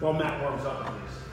while Matt warms up on these.